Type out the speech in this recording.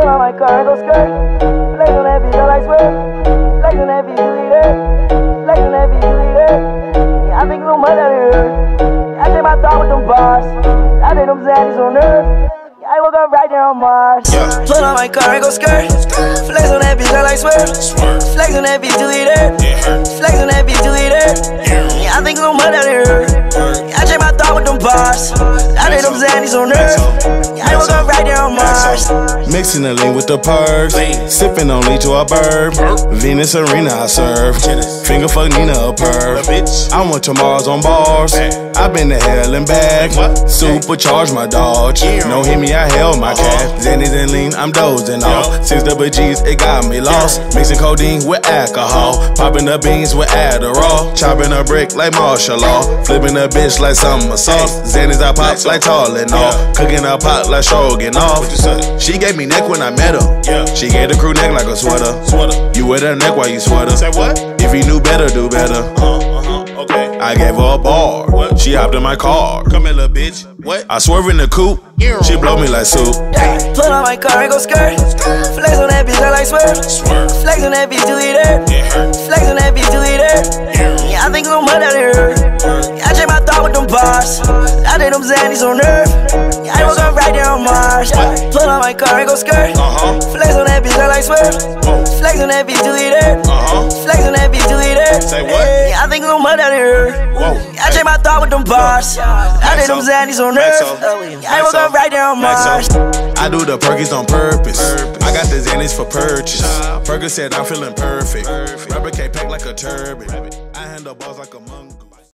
Pull on my car and go skirt. Flex on that beat, I swear. Flex on that beat, you eat it. Flex on that beat, you eat it. Yeah, I think little mother here. Yeah, I take my thought with them bars. I think them zaddies on earth. I woke up right there on Mars. Yeah. Pull on my car and go skirt. Flex on that beat, I swear. Swerve. Flex on that beat, eat it. Hurt. Flex on Mixing the lean with the perks. Sipping on lead to a burp. Venus Arena, I serve. Finger fuck Nina a. Bitch. I want Mars on bars. I been to hell and back. Supercharge my dodge. No hit me, I held my Uh-huh. cash. Xannies and lean, I'm dozing off. Six double G's, it got me lost. Mixing codeine with alcohol. Popping the beans with Adderall. Chopping a brick like martial law. Flipping a bitch like summer sauce. Xannies, I pop like tall and all. Cooking a pot like. What you? She gave me neck when I met her. She gave the crew neck like a sweater. Sweater. You wear her neck while you sweater. Say what? If you knew better, do better. Uh, uh-huh. Okay. I gave her a bar. What? She hopped in my car. Come here, little bitch. What? I swerve in the coupe. She blow me like soup. Pull on my car and go skirt. Flex on that beat, girl, I swear. Swerve. Flex on that beat, you eat it. It hurt. Flex on that beat, you eat it. Yeah, I think little mother here. Yeah, I check my thought with them bars. I think them zaddies on earth. Yeah, I woke up right there on Mars. Pull on my car and go skirt. Uh-huh. Flex on that girl, I swear. Whoa. Flex on that you eat it. Uh-huh. Flex on that you eat it. Say what? Yeah, I think little mother here. Whoa. I check my thought with them bars. I did them zaddies on earth. Yeah, I woke up right there on Mars. I do the Perkins on purpose. Purpose. I got the Xannies for purchase. Perkins said I'm feeling perfect. Rubber can't pack like a turban. I handle balls like a monk.